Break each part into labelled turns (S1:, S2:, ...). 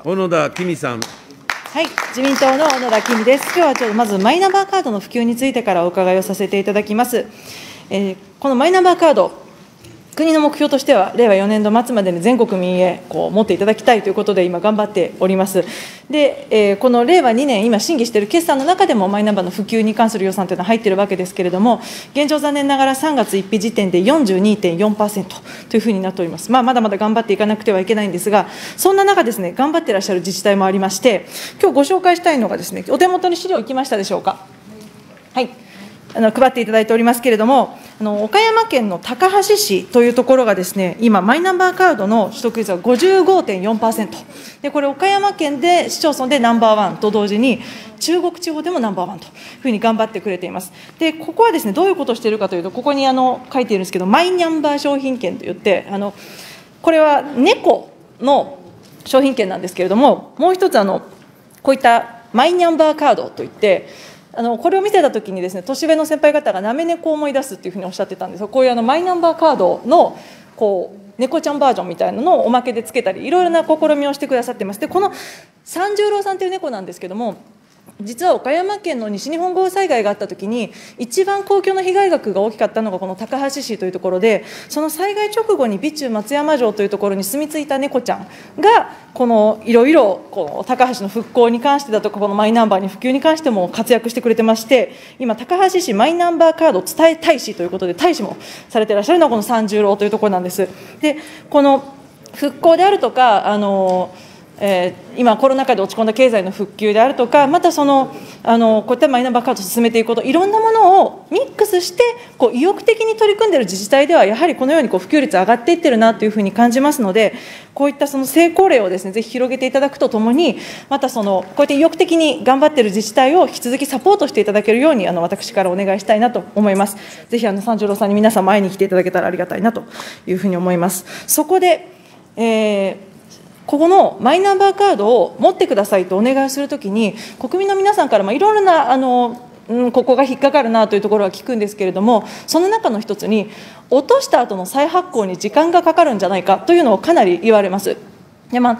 S1: 小野田公美さん。
S2: はい、自民党の小野田公美です。今日はちょっとまずマイナンバーカードの普及についてからお伺いをさせていただきます。えーこのマイナンバーカード、国の目標としては、令和4年度末までに全国民へこう持っていただきたいということで、今、頑張っております。で、えーこの令和2年、今、審議している決算の中でも、マイナンバーの普及に関する予算というのは入っているわけですけれども、現状、残念ながら3月1日時点で42.4%というふうになっております。まあ、まだまだ頑張っていかなくてはいけないんですが、そんな中ですね、頑張っていらっしゃる自治体もありまして、今日ご紹介したいのがですね、お手元に資料いきましたでしょうか。はい、あの配っていただいておりますけれども、の岡山県の高梁市というところがですね、今、マイナンバーカードの取得率が55.4%、でこれ、岡山県で市町村でナンバーワンと同時に、中国地方でもナンバーワンというふうに頑張ってくれています。で、ここはですね、どういうことをしているかというと、ここにあの書いているんですけど、マイナンバー商品券といって、あのこれは猫の商品券なんですけれども、もう一つあの、こういったマイナンバーカードといって、あのこれを見てたときにですね年上の先輩方がなめ猫を思い出すっていうふうにおっしゃってたんですがこういうあのマイナンバーカードのこう猫ちゃんバージョンみたいなのをおまけでつけたりいろいろな試みをしてくださってます。でこの三十郎さんという猫なんですけども実は岡山県の西日本豪雨災害があったときに、一番公共の被害額が大きかったのがこの高梁市というところで、その災害直後に備中松山城というところに住み着いた猫ちゃんが、このいろいろこの高橋の復興に関してだとか、このマイナンバーに普及に関しても活躍してくれてまして、今、高梁市マイナンバーカード伝え大使ということで、大使もされていらっしゃるのがこの三十郎というところなんです。でこの復興であるとか、あのえ今、コロナ禍で落ち込んだ経済の復旧であるとか、またそのあのこういったマイナンバーカードを進めていくこと、いろんなものをミックスして、こう意欲的に取り組んでいる自治体では、やはりこのようにこう普及率上がっていってるなというふうに感じますので、こういったその成功例をですねぜひ広げていただくとともに、またそのこうやって意欲的に頑張っている自治体を引き続きサポートしていただけるように、あの私からお願いしたいなと思います。ぜひあの三十郎さんに皆さん、前に来ていただけたらありがたいなというふうに思います。そこで、えーここのマイナンバーカードを持ってくださいとお願いするときに、国民の皆さんからもいろいろなあの、うん、ここが引っかかるなというところは聞くんですけれども、その中の一つに、落とした後の再発行に時間がかかるんじゃないかというのをかなり言われます。いやまあ、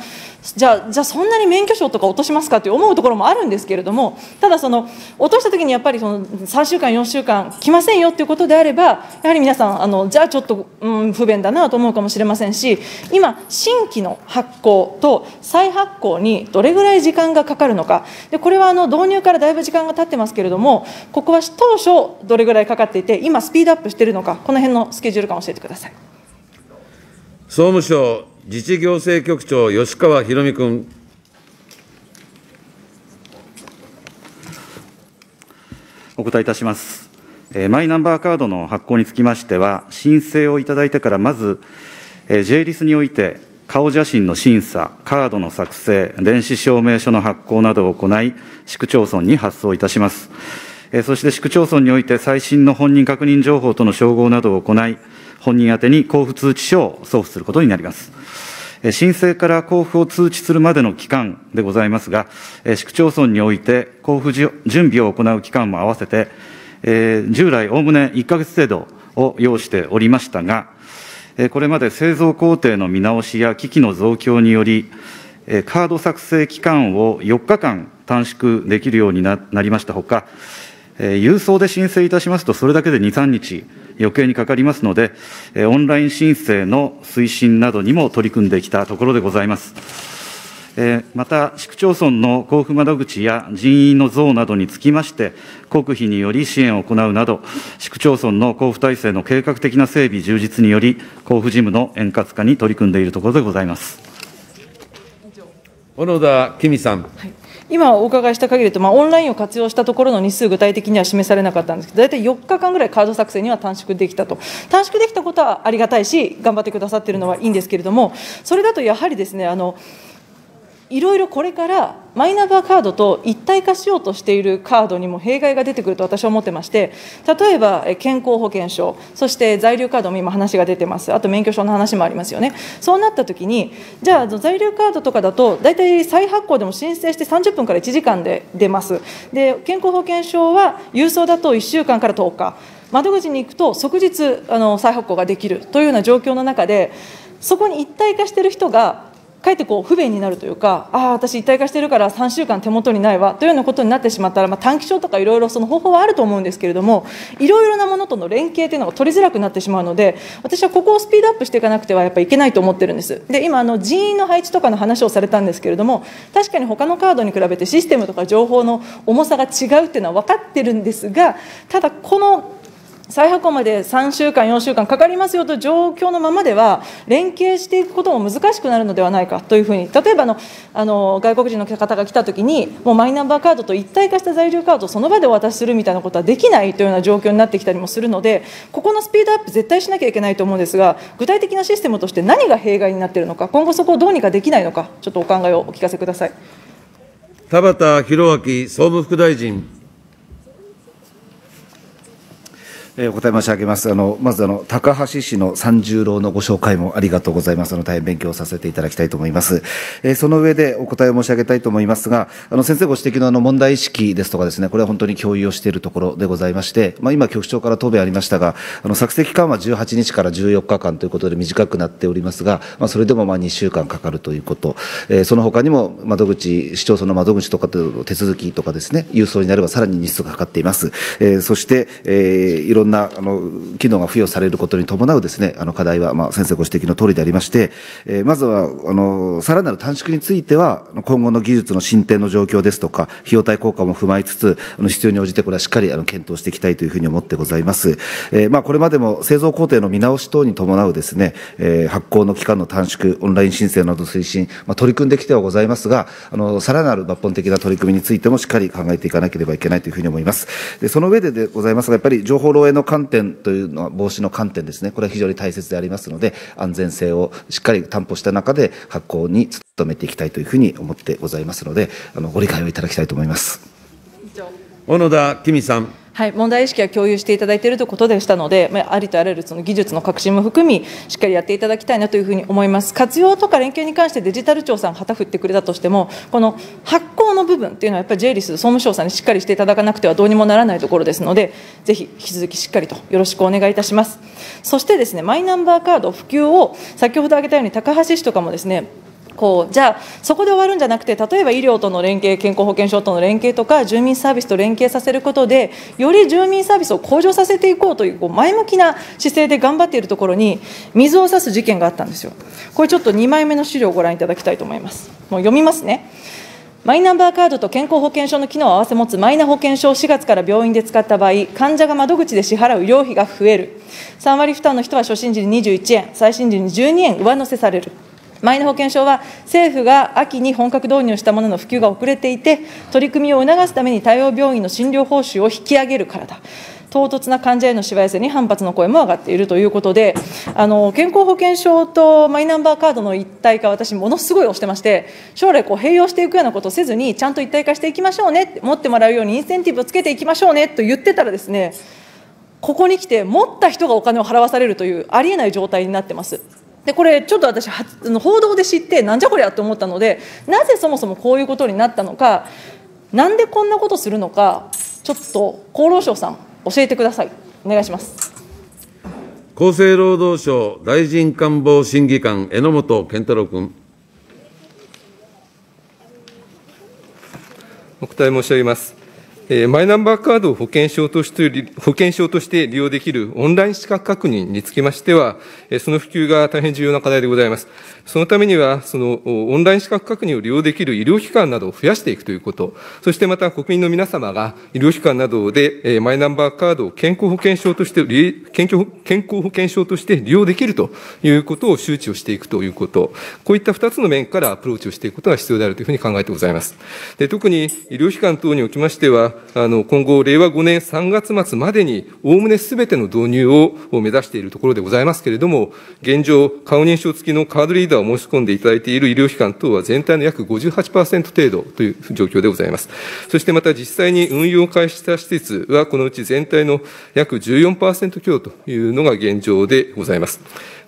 S2: じゃあ、じゃあそんなに免許証とか落としますかと思うところもあるんですけれども、ただその、落としたときにやっぱりその3週間、4週間来ませんよということであれば、やはり皆さん、あのじゃあちょっと、うん、不便だなと思うかもしれませんし、今、新規の発行と再発行にどれぐらい時間がかかるのか、でこれはあの導入からだいぶ時間が経ってますけれども、ここは当初、どれぐらいかかっていて、今、スピードアップしているのか、この辺のスケジュール感を教えてください。
S1: 総務省自治行政局長、吉川博美君。
S3: お答えいたします。えーマイナンバーカードの発行につきましては、申請をいただいてから、まず、えー J リスにおいて、顔写真の審査、カードの作成、電子証明書の発行などを行い、市区町村に発送いたします。えーそして市区町村において、最新の本人確認情報との照合などを行い、本人宛に交付通知書を送付することになります。申請から交付を通知するまでの期間でございますが、市区町村において交付準備を行う期間も合わせて、従来、おおむね1か月程度を要しておりましたが、これまで製造工程の見直しや機器の増強により、カード作成期間を4日間短縮できるようになりましたほか、郵送で申請いたしますと、それだけで2、3日余計にかかりますので、オンライン申請の推進などにも取り組んできたところでございます。また、市区町村の交付窓口や人員の増などにつきまして、国費により支援を行うなど、市区町村の交付体制の計画的な整備、充実により、交付事務の円滑化に取り組んでいるところでございます。
S1: 小野田公美さん。
S2: はい今お伺いした限りと、まあ、オンラインを活用したところの日数、具体的には示されなかったんですけど、大体4日間ぐらいカード作成には短縮できたと、短縮できたことはありがたいし、頑張ってくださってるのはいいんですけれども、それだとやはりですね、あのいろいろこれからマイナンバーカードと一体化しようとしているカードにも弊害が出てくると私は思ってまして、例えば健康保険証、そして在留カードも今、話が出てます、あと免許証の話もありますよね、そうなったときに、じゃあ、在留カードとかだと、大体再発行でも申請して30分から1時間で出ます、で健康保険証は郵送だと1週間から10日、窓口に行くと即日あの再発行ができるというような状況の中で、そこに一体化している人が、かえってこう不便になるというか、ああ、私、一体化してるから3週間手元にないわというようなことになってしまったら、まあ、短期証とかいろいろその方法はあると思うんですけれども、いろいろなものとの連携というのが取りづらくなってしまうので、私はここをスピードアップしていかなくてはやっぱりいけないと思ってるんです。で、今、人員の配置とかの話をされたんですけれども、確かに他のカードに比べてシステムとか情報の重さが違うっていうのは分かってるんですが、ただ、この再発行まで3週間、4週間かかりますよと状況のままでは、連携していくことも難しくなるのではないかというふうに、例えばのあの外国人の方が来たときに、もうマイナンバーカードと一体化した在留カードをその場でお渡しするみたいなことはできないというような状況になってきたりもするので、ここのスピードアップ、絶対しなきゃいけないと思うんですが、具体的なシステムとして何が弊害になっているのか、今後そこをどうにかできないのか、ちょっとお考えをお聞かせください
S1: 田畑宏明総務副大臣。
S4: えお答え申し上げます。あの、まず、あの、高橋市の三十郎のご紹介もありがとうございます。あの、大変勉強させていただきたいと思います。えその上でお答えを申し上げたいと思いますが、あの、先生ご指摘のあの、問題意識ですとかですね、これは本当に共有をしているところでございまして、まあ、今、局長から答弁ありましたが、あの、作成期間は18日から14日間ということで短くなっておりますが、まあ、それでもまあ2週間かかるということ、えその他にも窓口、市町村の窓口とかと手続きとかですね、郵送になればさらに日数がかかっています。えそして、え、いろんな、なあの、機能が付与されることに伴うですね、あの課題は、まあ、先生ご指摘の通りでありまして、えー、まずは、あの、さらなる短縮については、今後の技術の進展の状況ですとか、費用対効果も踏まえつつ、あの必要に応じてこれはしっかりあの検討していきたいというふうに思ってございます。えー、まあ、これまでも製造工程の見直し等に伴うですね、えー、発行の期間の短縮、オンライン申請など推進、まあ、取り組んできてはございますが、あの、さらなる抜本的な取り組みについてもしっかり考えていかなければいけないというふうに思います。で、その上ででございますが、やっぱり情報漏洩の観点というのは防止の観点ですね、これは非常に大切でありますので、安全性をしっかり担保した中で発行に努めていきたいというふうに思ってございますので、あのご理解をいただきたいと思います。
S1: 小野田公さん。
S2: はい、問題意識は共有していただいているということでしたので、まあ、ありとあらゆるその技術の革新も含み、しっかりやっていただきたいなというふうに思います。活用とか連携に関してデジタル庁さん旗振ってくれたとしても、この発行の部分っていうのは、やっぱり J リス、総務省さんにしっかりしていただかなくてはどうにもならないところですので、ぜひ引き続きしっかりとよろしくお願いいたします。そしてですね、マイナンバーカード普及を、先ほど挙げたように高橋市とかもですね、こうじゃあ、そこで終わるんじゃなくて、例えば医療との連携、健康保険証との連携とか、住民サービスと連携させることで、より住民サービスを向上させていこうというこう前向きな姿勢で頑張っているところに、水を差す事件があったんですよ。これちょっと2枚目の資料をご覧いただきたいと思います。もう読みますね。マイナンバーカードと健康保険証の機能を併せ持つマイナ保険証を4月から病院で使った場合、患者が窓口で支払う医療費が増える。3割負担の人は初診時に21円、再診時に12円上乗せされる。マイナ保険証は政府が秋に本格導入したものの普及が遅れていて、取り組みを促すために対応病院の診療報酬を引き上げるからだ。唐突な患者へのしわ寄せに反発の声も上がっているということで、あの健康保険証とマイナンバーカードの一体化、私、ものすごい推してまして、将来こう、併用していくようなことをせずに、ちゃんと一体化していきましょうね、持ってもらうようにインセンティブをつけていきましょうねと言ってたらですね、ここに来て、持った人がお金を払わされるという、ありえない状態になってます。でこれちょっと私報道で知ってなんじゃこりゃと思ったのでなぜそもそもこういうことになったのかなんでこんなことするのかちょっと厚労省さん教えてください。お願いします。
S1: 厚生労働省大臣官房審議官榎本健太郎君。
S5: お答え申し上げますえマイナンバーカードを保険証として保険証として利用できるオンライン資格確認につきましては、えその普及が大変重要な課題でございます。そのためには、そのオンライン資格確認を利用できる医療機関などを増やしていくということ、そしてまた国民の皆様が医療機関などで、えマイナンバーカードを健康保険証として、利健康健康保険証として利用できるということを周知をしていくということ、こういった2つの面からアプローチをしていくことが必要であるというふうに考えてございます。で特に医療機関等におきましては、あの今後、令和5年3月末までに、おおむねすべての導入を目指しているところでございますけれども、現状、顔認証付きのカードリーダーを申し込んでいただいている医療機関等は全体の約58%程度という状況でございます。そしてまた実際に運用を開始した施設は、このうち全体の約14%強というのが現状でございます。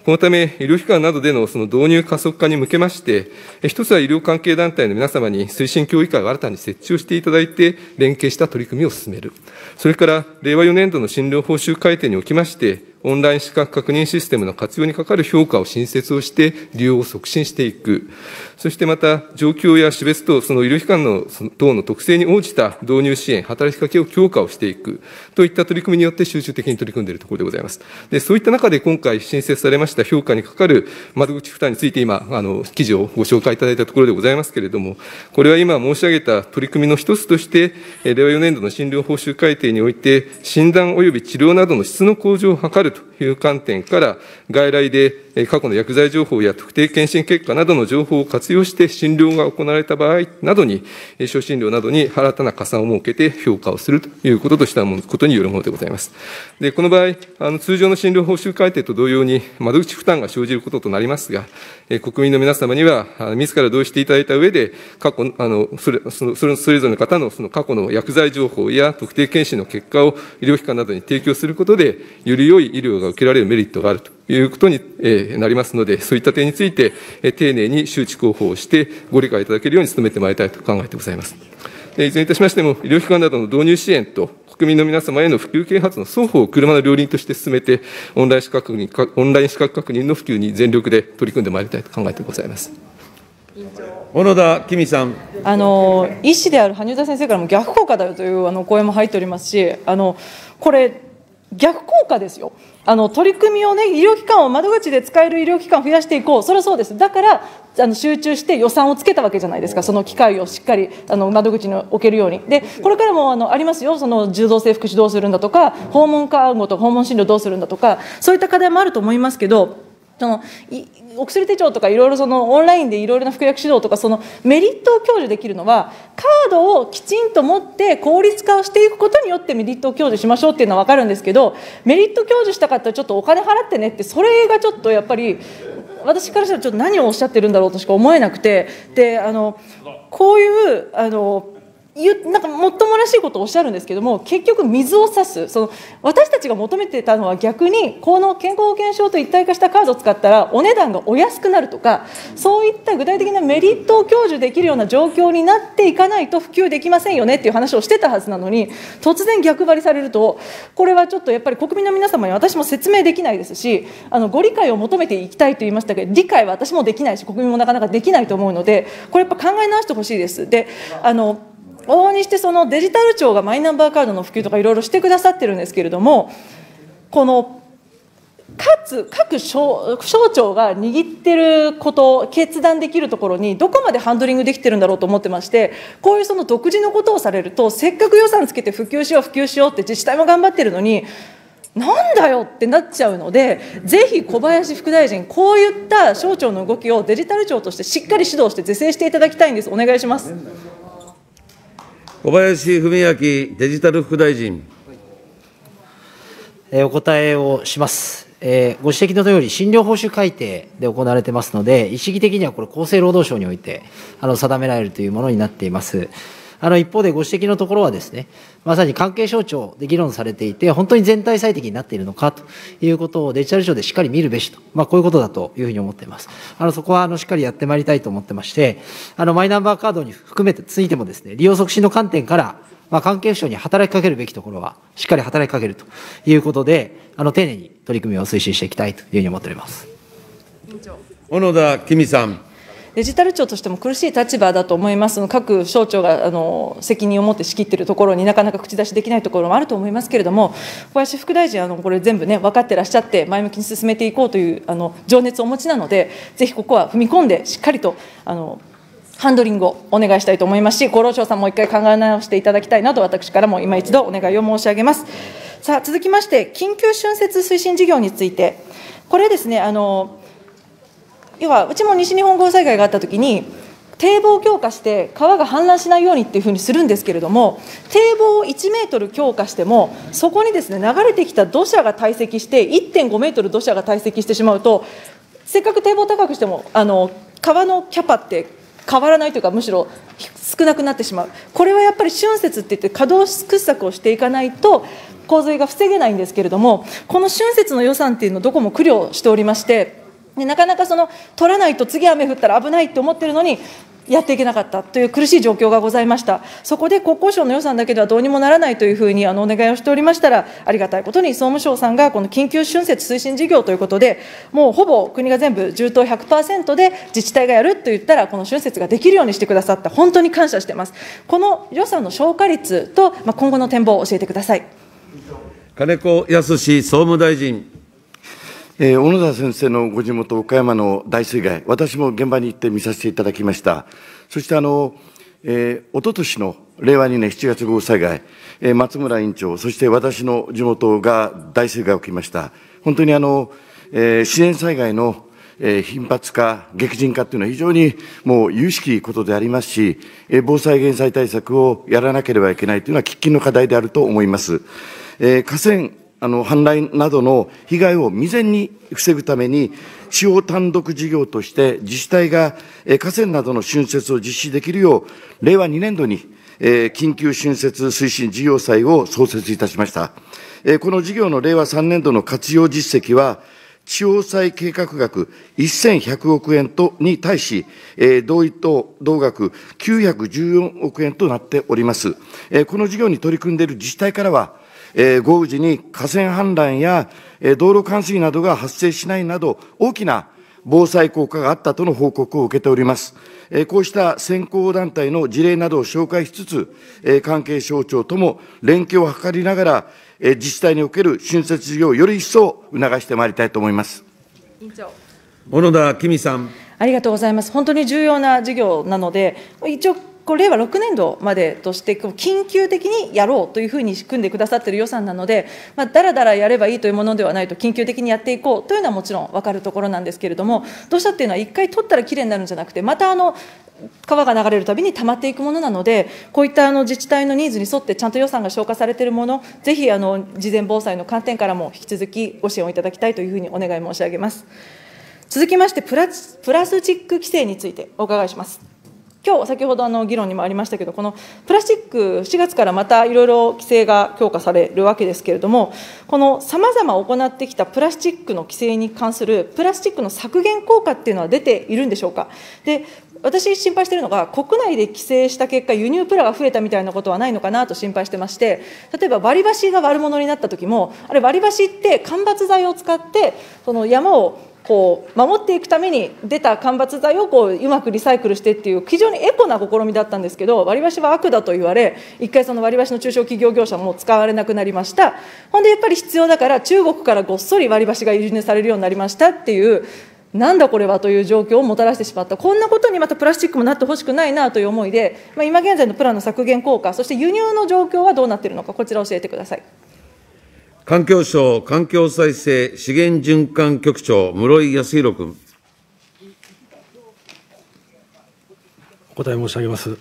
S5: このため、医療機関などでのその導入加速化に向けまして、一つは医療関係団体の皆様に推進協議会を新たに設置をしていただいて、連携した取り組みを進める。それから、令和4年度の診療報酬改定におきまして、オンライン資格確認システムの活用にかかる評価を新設をして、利用を促進していく。そしてまた、状況や種別等、その医療機関の等の特性に応じた導入支援、働きかけを強化をしていくといった取り組みによって集中的に取り組んでいるところでございます。で、そういった中で今回新設されました評価にかかる窓口負担について今、あの、記事をご紹介いただいたところでございますけれども、これは今申し上げた取り組みの一つとして、令和4年度の診療報酬改定において、診断及び治療などの質の向上を図るという観点から、外来で過去の薬剤情報や特定検診結果などの情報を活用して診療が行われた場合などに、えー初診料などに新たな加算を設けて評価をするということとしたものことによるものでございます。で、この場合、あの通常の診療報酬改定と同様に、窓口負担が生じることとなりますが、え国民の皆様には、自ら同意していただいた上で、過去、あの、それ、その、それそれぞれの方のその過去の薬剤情報や特定検診の結果を医療機関などに提供することで、より良い医療が受けられるメリットがあるということに、えーなりますので、そういった点について、えー丁寧に周知広報をして、ご理解いただけるように努めてまいりたいと考えてございます。でいずれにいたしましても、医療機関などの導入支援と、国民の皆様への普及啓発の双方を車の両輪として進めて、オンライン資格確認かオンライン資格確認の普及に全力で取り組んでまいりたいと考えてございます。
S1: 小野田公美さん。
S2: あの医師である羽生田先生からも逆効果だよというあの声も入っておりますし、あのこれ、逆効果ですよ、あの取り組みをね、医療機関を窓口で使える医療機関を増やしていこう、それはそうです、だからあの集中して予算をつけたわけじゃないですか、その機会をしっかりあの窓口に置けるように。で、これからもあのありますよ、その柔道整復師どうするんだとか、訪問看護と訪問診療どうするんだとか、そういった課題もあると思いますけど、そのいお薬手帳とかいろいろそのオンラインでいろいろな服薬指導とかそのメリットを享受できるのはカードをきちんと持って効率化をしていくことによってメリットを享受しましょうっていうのは分かるんですけどメリット享受したかったらちょっとお金払ってねってそれがちょっとやっぱり私からしたらちょっと何をおっしゃってるんだろうとしか思えなくてであのこういうあのなんかもっともらしいことをおっしゃるんですけども結局水を差すその私たちが求めてたのは逆にこの健康保険証と一体化したカードを使ったらお値段がお安くなるとかそういった具体的なメリットを享受できるような状況になっていかないと普及できませんよねっていう話をしてたはずなのに突然逆張りされるとこれはちょっとやっぱり国民の皆様に私も説明できないですしあのご理解を求めていきたいと言いましたけど理解は私もできないし国民もなかなかできないと思うのでこれやっぱ考え直してほしいです。であの往々にしてそのデジタル庁がマイナンバーカードの普及とかいろいろしてくださってるんですけれどもこのかつ各省庁が握ってること決断できるところにどこまでハンドリングできてるんだろうと思ってましてこういうその独自のことをされるとせっかく予算つけて普及しよう普及しようって自治体も頑張ってるのになんだよってなっちゃうので、ぜひ小林副大臣、こういった省庁の動きをデジタル庁としてしっかり指導して是正していただきたいんです。お願いします。
S1: 小林文明デジタル副大臣。
S6: お答えをします。えーご指摘のとおり、診療報酬改定で行われてますので、意識的にはこれ、厚生労働省においてあの定められるというものになっています。あの一方でご指摘のところはですね、まさに関係省庁で議論されていて、本当に全体最適になっているのかということをデジタル庁でしっかり見るべしと、まあ、こういうことだというふうに思っています。あのそこはあのしっかりやってまいりたいと思ってまして、あのマイナンバーカードに含めてついてもですね、利用促進の観点から、まあ、関係省に働きかけるべきところは、しっかり働きかけるということで、あの丁寧に取り組みを推進していきたいというふうに思っております。
S1: 小野田公さん。
S2: デジタル庁としても苦しい立場だと思います、各省庁があの責任を持って仕切っているところになかなか口出しできないところもあると思いますけれども、小林副大臣、あのこれ全部ね、分かってらっしゃって、前向きに進めていこうというあの情熱をお持ちなので、ぜひここは踏み込んで、しっかりとあのハンドリングをお願いしたいと思いますし、厚労省さんもう一回考え直していただきたいなど、私からも今一度お願いを申し上げます。さあ、続きまして、緊急春節推進事業について、これですね、あの要はうちも西日本豪雨災害があったときに、堤防を強化して川が氾濫しないようにっていうふうにするんですけれども、堤防を1メートル強化しても、そこにですね流れてきた土砂が堆積して、1.5メートル土砂が堆積してしまうと、せっかく堤防高くしても、あの川のキャパって変わらないというか、むしろ少なくなってしまう、これはやっぱり春節って言って、稼働掘削をしていかないと、洪水が防げないんですけれども、この春節の予算っていうのをどこも苦慮しておりまして、でなかなかその取らないと次雨降ったら危ないと思ってるのに、やっていけなかったという苦しい状況がございました。そこで国交省の予算だけではどうにもならないというふうにあのお願いをしておりましたら、ありがたいことに総務省さんがこの緊急春節推進事業ということで、もうほぼ国が全部充当100%で自治体がやると言ったら、この春節ができるようにしてくださった、本当に感謝してます。この予算の消化率と、まあ、今後の展望を教えてください。
S1: 金子康総務大臣。
S7: えー、小野田先生のご地元、岡山の大水害、私も現場に行って見させていただきました。そして、あの、えー、おととしの令和2年7月豪雨災害、えー、松村委員長、そして私の地元が大水害が起きました。本当にあの、えー、自然災害のえー、頻発化、激甚化というのは非常にもう有識ことでありますし、えー、防災減災対策をやらなければいけないというのは喫緊の課題であると思います。えー、河川あの氾濫などの被害を未然に防ぐために、地方単独事業として自治体が河川などの春節を実施できるよう、令和2年度に緊急春節推進事業祭を創設いたしました。この事業の令和3年度の活用実績は、地方債計画額1100億円とに対し、同意と同額914億円となっております。この事業に取り組んでいる自治体からは、えー豪雨時に河川氾濫や、えー道路冠水などが発生しないなど、大きな防災効果があったとの報告を受けております。えーこうした先行団体の事例などを紹介しつつ、えー関係省庁とも連携を図りながら、えー自治体における春節事業をより一層促してまいりたいと思います。
S2: 委員長
S1: 小野田公美さん。
S2: ありがとうございます。本当に重要な事業なので、一応、これ令和6年度までとして、緊急的にやろうというふうに組んでくださっている予算なので、まあ、だらだらやればいいというものではないと、緊急的にやっていこうというのはもちろん分かるところなんですけれども、土砂っていうのは一回取ったらきれいになるんじゃなくて、またあの川が流れるたびに溜まっていくものなので、こういったあの自治体のニーズに沿って、ちゃんと予算が消化されているもの、ぜひあの事前防災の観点からも引き続きご支援をいただきたいというふうにお願い申し上げます。続きましてプラス、プラスチック規制についてお伺いします。今日先ほどあの議論にもありましたけど、このプラスチック、4月からまたいろいろ規制が強化されるわけですけれども、このさまざま行ってきたプラスチックの規制に関するプラスチックの削減効果っていうのは出ているんでしょうか？で私、心配しているのが、国内で規制した結果、輸入プラが増えたみたいなことはないのかなと心配してまして、例えば割り箸が悪者になった時も、あれ、割り箸って間伐材を使って、その山をこう守っていくために出た間伐材をこううまくリサイクルしてっていう非常にエコな試みだったんですけど割り箸は悪だと言われ一回その割り箸の中小企業業者も使われなくなりましたほんでやっぱり必要だから中国からごっそり割り箸が輸入されるようになりましたっていうなんだこれはという状況をもたらしてしまった、こんなことにまたプラスチックもなってほしくないなという思いで、まあ、今現在のプランの削減効果、そして輸入の状況はどうなっているのか、こちら教えてください。
S1: 環境省環境再生資源循環局長、室井康弘君。
S8: お答え申し上げます。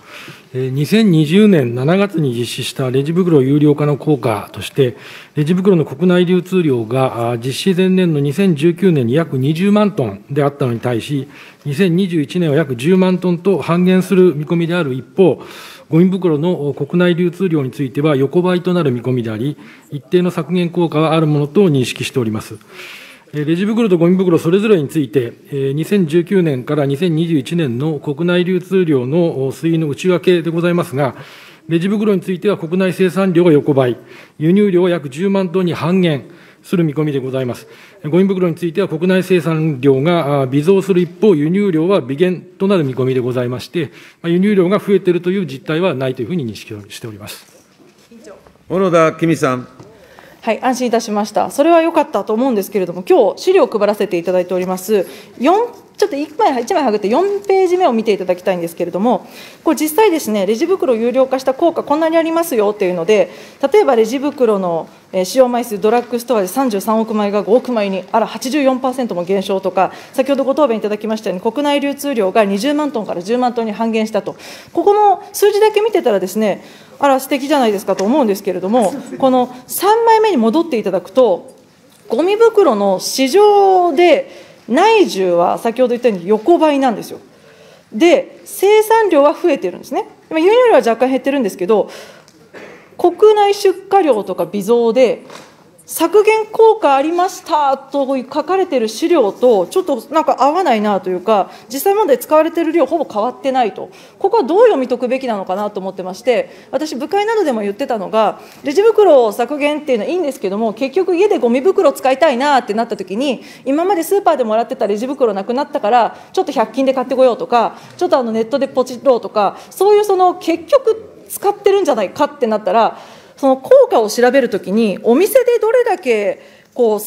S8: 2020年7月に実施したレジ袋有料化の効果として、レジ袋の国内流通量が実施前年の2019年に約20万トンであったのに対し、2021年は約10万トンと半減する見込みである一方、ゴミ袋の国内流通量については横ばいとなる見込みであり、一定の削減効果はあるものと認識しております。えレジ袋とゴミ袋それぞれについて、え2019年から2021年の国内流通量の推移の内訳でございますが、レジ袋については国内生産量が横ばい、輸入量は約10万トンに半減、する見込みでございます。ゴミ袋については国内生産量が微増する一方、輸入量は微減となる見込みでございまして、輸入量が増えているという実態はないというふうに認識をしております。
S1: 小野田公美さん。
S2: はい、安心いたしました。それは良かったと思うんですけれども、今日資料を配らせていただいております、4ちょっと1枚、1枚はぐって4ページ目を見ていただきたいんですけれども、これ実際ですね、レジ袋有料化した効果、こんなにありますよっていうので、例えばレジ袋の使用枚数、ドラッグストアで33億枚が5億枚に、あら、84%も減少とか、先ほどご答弁いただきましたように、国内流通量が20万トンから10万トンに半減したと、ここの数字だけ見てたらですね、あら、素敵じゃないですかと思うんですけれども、この3枚目に戻っていただくと、ゴミ袋の市場で、内需は先ほど言ったように横ばいなんですよ。で、生産量は増えてるんですね。輸入量は若干減ってるんですけど、国内出荷量とか微増で、削減効果ありましたと書かれている資料とちょっとなんか合わないなというか、実際問題使われている量、ほぼ変わってないと、ここはどう読み解くべきなのかなと思ってまして、私、部会などでも言ってたのが、レジ袋削減っていうのはいいんですけども、結局、家でゴミ袋使いたいなってなったときに、今までスーパーでもらってたレジ袋なくなったから、ちょっと100均で買ってこようとか、ちょっとあのネットでポチろうとか、そういうその結局、使ってるんじゃないかってなったら、その効果を調べるときに、お店でどれだけこう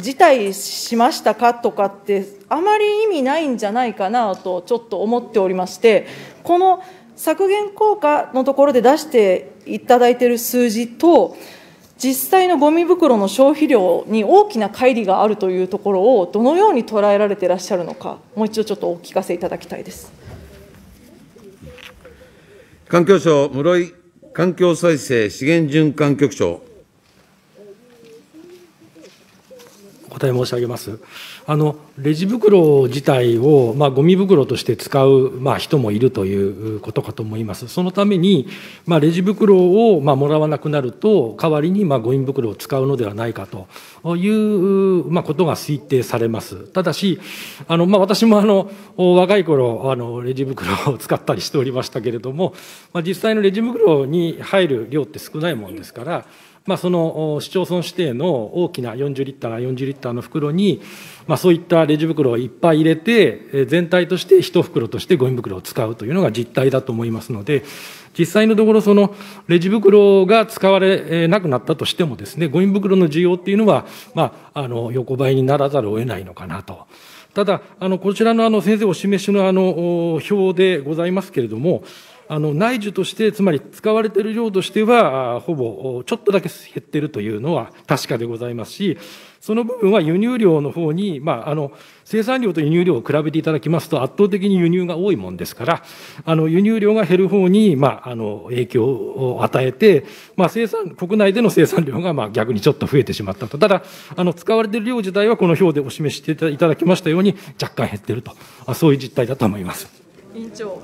S2: 辞退しましたかとかって、あまり意味ないんじゃないかなとちょっと思っておりまして、この削減効果のところで出していただいている数字と、実際のゴミ袋の消費量に大きな乖離があるというところを、どのように捉えられていらっしゃるのか、もう一度ちょっとお聞かせいただきたいです。
S1: 環境省、室井環境再生資源循環局長。
S8: お答え申し上げます。あのレジ袋自体を、まあ、ゴミ袋として使う、まあ、人もいるということかと思います。そのために、まあ、レジ袋を、まあ、もらわなくなると、代わりに、まあ、ゴミ袋を使うのではないかという、まあ、ことが推定されます。ただし、あのまあ、私もあの若い頃あのレジ袋を使ったりしておりましたけれども、まあ、実際のレジ袋に入る量って少ないもんですから、まあ、その市町村指定の大きな40リッター、40リッターの袋に、まあ、そういったレジ袋をいっぱい入れて、全体として1袋としてゴミ袋を使うというのが実態だと思いますので、実際のところ、そのレジ袋が使われなくなったとしてもですね、ゴミ袋の需要っていうのは、まあ、あの横ばいにならざるを得ないのかなと。ただ、あのこちらのあの先生お示しのあの表でございますけれども、あの内需として、つまり使われている量としては、ほぼちょっとだけ減っているというのは確かでございますし、その部分は輸入量の方に、まあ、あの生産量と輸入量を比べていただきますと、圧倒的に輸入が多いもんですから、あの輸入量が減る方に、まあ、あの影響を与えて、まあ、生産国内での生産量がまあ逆にちょっと増えてしまったと、ただ、あの使われている量自体は、この表でお示ししていただきましたように、若干減っていると、そういう実態だと思います。
S2: 委員長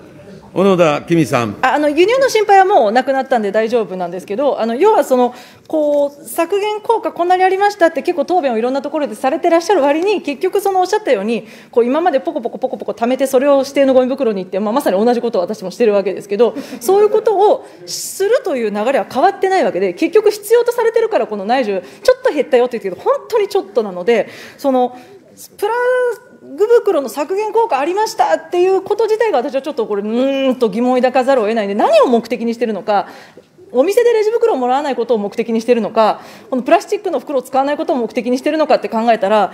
S1: 小野田公美さん。
S2: あの輸入の心配はもうなくなったんで大丈夫なんですけど、あの要はそのこう削減効果こんなにありましたって結構答弁をいろんなところでされてらっしゃる割に結局そのおっしゃったようにこう今までポコポコポコポコ貯めてそれを指定のゴミ袋に行って、まあ、まさに同じことを私もしてるわけですけど、そういうことをするという流れは変わってないわけで、結局必要とされてるからこの内需ちょっと減ったよって言ってるけど本当にちょっとなので、そのプラ具袋の削減効果ありましたっていうこと自体が私はちょっとこれうーんと疑問を抱かざるを得ないんで何を目的にしてるのかお店でレジ袋をもらわないことを目的にしてるのかこのプラスチックの袋を使わないことを目的にしてるのかって考えたら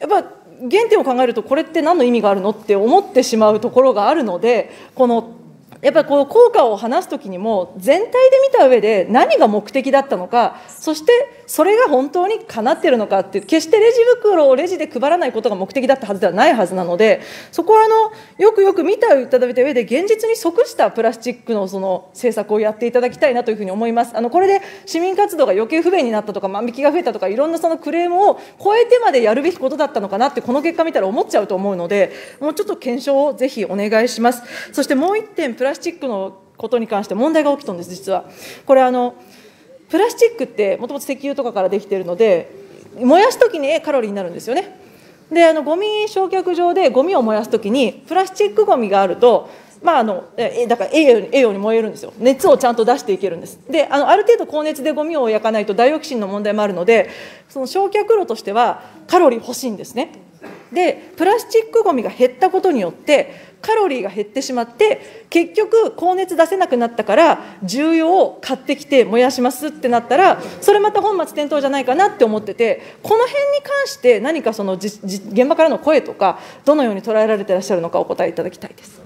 S2: やっぱ原点を考えるとこれって何の意味があるのって思ってしまうところがあるのでこのやっぱりこの効果を話すときにも全体で見た上で何が目的だったのかそしてそれが本当にかなってるのかって決してレジ袋をレジで配らないことが目的だったはずではないはずなのでそこはあのよくよく見ていただいた上で現実に即したプラスチックのその政策をやっていただきたいなというふうに思います。あのこれで市民活動が余計不便になったとか万引きが増えたとかいろんなそのクレームを超えてまでやるべきことだったのかなってこの結果見たら思っちゃうと思うのでもうちょっと検証をぜひお願いします。そしてもう1点ラスチックのことに関して問題が起きたんです実はこれあのプラスチックってもともと石油とかからできているので燃やす時にカロリーになるんですよねであのゴミ焼却場でゴミを燃やす時にプラスチックゴミがあるとまあ、あのだから栄養に栄養に燃えるんですよ、熱をちゃんと出していけるんです。であのある程度高熱でゴミを焼かないとダイオキシンの問題もあるので、その焼却炉としてはカロリー欲しいんですね。でプラスチックごみが減ったことによってカロリーが減ってしまって結局高熱出せなくなったから重油を買ってきて燃やしますってなったらそれまた本末転倒じゃないかなって思っててこの辺に関して何かその現場からの声とかどのように捉えられてらっしゃるのかお答えいただきたいです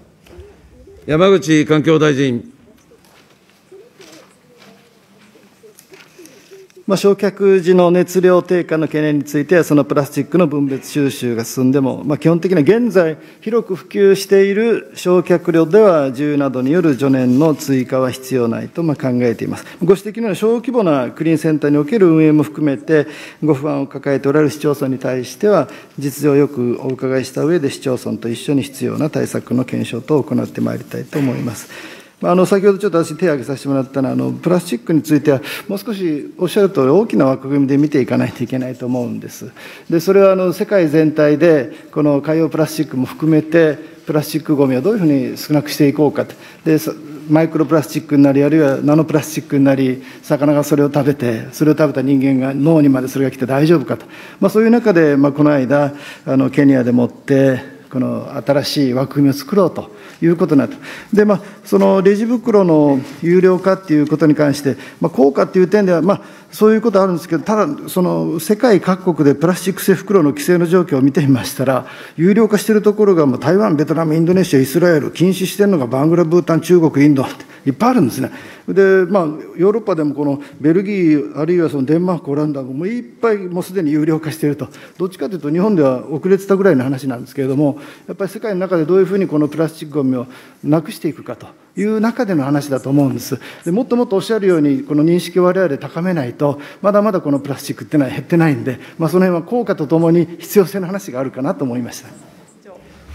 S1: 山口環境大臣。
S9: まあ、焼却時の熱量低下の懸念については、そのプラスチックの分別収集が進んでも、まあ、基本的には現在、広く普及している焼却量では、重油などによる除燃の追加は必要ないとまあ考えています。ご指摘のような小規模なクリーンセンターにおける運営も含めて、ご不安を抱えておられる市町村に対しては、実情をよくお伺いした上で、市町村と一緒に必要な対策の検証等を行ってまいりたいと思います。あの先ほどちょっと私、手を挙げさせてもらったのは、あのプラスチックについては、もう少しおっしゃるとり、大きな枠組みで見ていかないといけないと思うんです。でそれはあの世界全体で、この海洋プラスチックも含めて、プラスチックごみをどういうふうに少なくしていこうかと。でマイクロプラスチックになり、あるいはナノプラスチックになり、魚がそれを食べて、それを食べた人間が脳にまでそれが来て大丈夫かと、まあ、そういう中で、まあ、この間、あのケニアでもって、この新しい枠組みを作ろうと。いうことになって。で、まあ、そのレジ袋の有料化っていうことに関して、まあ、効果っていう点では、まあ、そういうことあるんですけど、ただ、その世界各国でプラスチック製袋の規制の状況を見てみましたら、有料化しているところがもう台湾、ベトナム、インドネシア、イスラエル、禁止してるのがバングラ、ブータン、中国、インドって。いっぱいあるんですね。で、まあ、ヨーロッパでもこのベルギー、あるいはそのデンマーク、オランダもいっぱいもうすでに有料化していると。どっちかというと日本では遅れてたぐらいの話なんですけれども、やっぱり世界の中でどういうふうにこのプラスチックごみをなくしていくかという中での話だと思うんです。でもっともっとおっしゃるように、この認識を我々高めないと、まだまだこのプラスチックっていうのは減ってないんで、まあ、その辺は効果とともに必要性の話があるかなと思いました。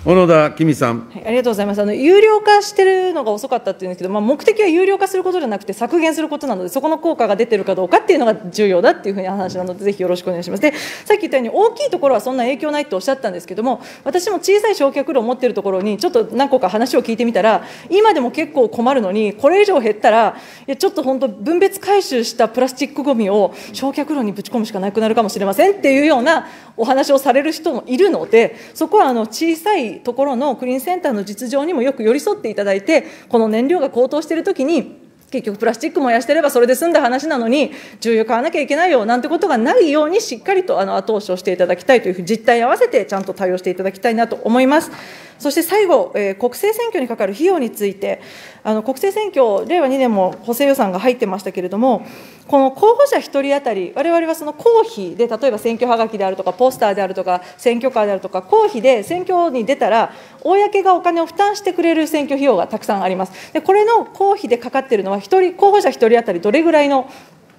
S1: 小野田公さん、
S2: はい、ありがとうございます。あの有料化してるのが遅かったっていうんですけど、まあ、目的は有料化することじゃなくて削減することなのでそこの効果が出てるかどうかっていうのが重要だっていうふうに話なのでぜひよろしくお願いします。でさっき言ったように大きいところはそんな影響ないっておっしゃったんですけども私も小さい焼却炉を持ってるところにちょっと何個か話を聞いてみたら今でも結構困るのにこれ以上減ったらいやちょっと本当分別回収したプラスチックごみを焼却炉にぶち込むしかなくなるかもしれませんっていうようなお話をされる人もいるのでそこはあの小さいところのクリーンセンターの実情にもよく寄り添っていただいてこの燃料が高騰している時に結局プラスチック燃やしてればそれで済んだ話なのに重油買わなきゃいけないよなんてことがないようにしっかりとあの後押しをしていただきたいという実態に合わせてちゃんと対応していただきたいなと思います。そして最後、えー、国政選挙にかかる費用について、あの国政選挙、令和2年も補正予算が入ってましたけれども、この候補者1人当たり、われわれはその公費で、例えば選挙はがきであるとか、ポスターであるとか、選挙カーであるとか、公費で選挙に出たら、公がお金を負担してくれる選挙費用がたくさんあります。でこれの公費でかかっているのは、1人候補者1人当たりどれぐらいの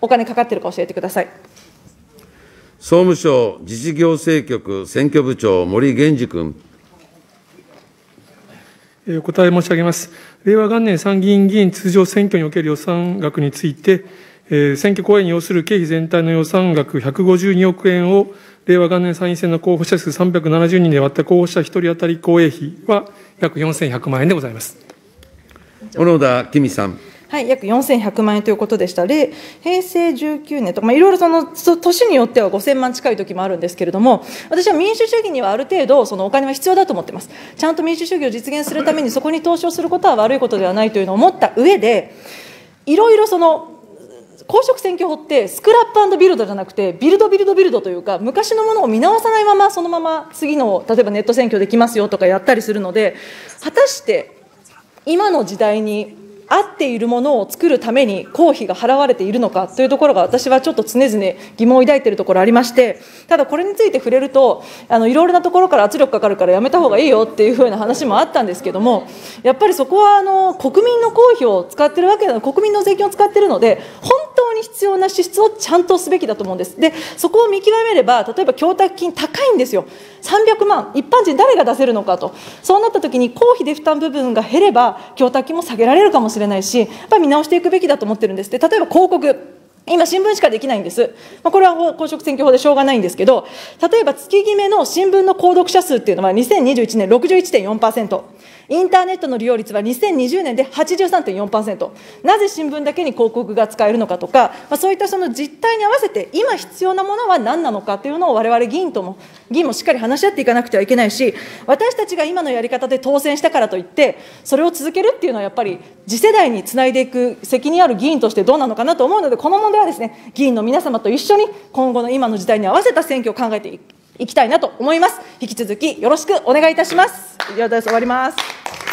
S2: お金かかってるか教えてください。
S1: 総務省自治行政局選挙部長、森源二君。
S8: お答え申し上げます。令和元年参議院議員通常選挙における予算額について、選挙公演に要する経費全体の予算額152億円を、令和元年参院選の候補者数370人で割った候補者1人当たり公営費は約4100万円でございます。
S1: 小野田公さん。
S2: はい、約4100万円ということでした。で、平成19年とか、まあ、いろいろその年によっては5000万近い時もあるんですけれども、私は民主主義にはある程度、そのお金は必要だと思ってます。ちゃんと民主主義を実現するために、そこに投資をすることは悪いことではないというのを思った上で、いろいろその、公職選挙法ってスクラップビルドじゃなくてビルドビルドビルドというか昔のものを見直さないままそのまま次の例えばネット選挙できますよとかやったりするので果たして今の時代に合っているものを作るために公費が払われているのかというところが私はちょっと常々疑問を抱いているところありましてただこれについて触れるとあのいろいろなところから圧力かかるからやめた方がいいよっていうふうな話もあったんですけどもやっぱりそこはあの国民の公費を使ってるわけなの国民の税金を使ってるので本当に必要な支出をちゃんとすべきだと思うんです。でそこを見極めれば例えば供託金高いんですよ。300万一般人誰が出せるのかと。そうなった時に公費で負担部分が減れば供託金も下げられるかもしれない。しれないしやっぱり見直していくべきだと思ってるんです。って例えば広告。今、新聞しかできないんです。まあ、これは公職選挙法でしょうがないんですけど、例えば月決めの新聞の購読者数っていうのは2021年61.4%、インターネットの利用率は2020年で83.4%、なぜ新聞だけに広告が使えるのかとか、まあ、そういったその実態に合わせて、今必要なものは何なのかというのを、われわれ議員とも、議員もしっかり話し合っていかなくてはいけないし、私たちが今のやり方で当選したからといって、それを続けるっていうのはやっぱり、次世代につないでいく責任ある議員としてどうなのかなと思うので、この問題はですね、議員の皆様と一緒に、今後の今の時代に合わせた選挙を考えていいきたいなと思います。引き続きよろしくお願いいたします。以上です。終わります。